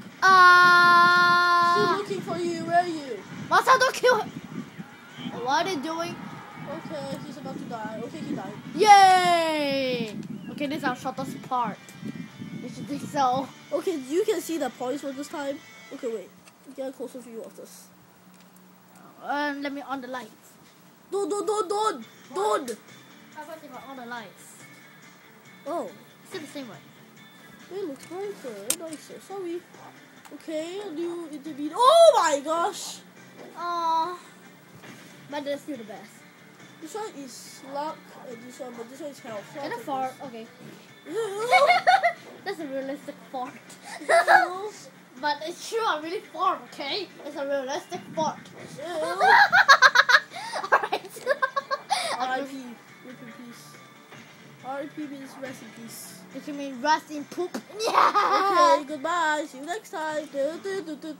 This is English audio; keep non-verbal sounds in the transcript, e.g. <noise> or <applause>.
back. Ah! looking for you. Where are you? Masa, don't kill him! What are they doing? Okay, he's about to die. Okay, he died. Yay! Okay, this is our shortest part. You should think so. Okay, you can see the points for this time. Okay, wait. Get a closer view of this. Uh, let me on the lights. Don't, don't, don't, don't, don't. How about if I on the lights? Oh, Still the same way. It looks nicer, nicer. Sorry. Okay, new intervene. Oh my gosh! Oh, but they're still the best. This one is luck, and this one, but this one is health. So And a fart. Okay. <laughs> That's a realistic fart. <laughs> But it's true, I really fart, okay? It's a realistic fart. Ew. Alright. R.I.P. Rip in peace. R.I.P. means rest in peace. Did you mean rust in poop? <laughs> Yeah! Okay, goodbye. See you next time. Du- du- du.